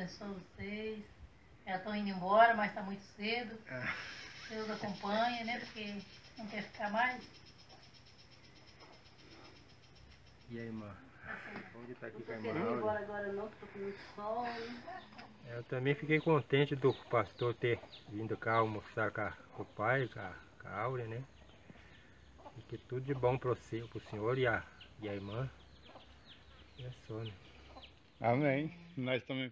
abençoe vocês. Já estão indo embora, mas está muito cedo. É. Deus acompanha, né? Porque não quer ficar mais. E aí, irmã? Onde está aqui com a irmã Não embora agora não, estou com muito. Eu também fiquei contente do pastor ter vindo cá almoçar com, com o pai, com a, com a Áurea, né? E que tudo de bom para o senhor e a, e a irmã. É e a sônia? Né? Amém. Nós também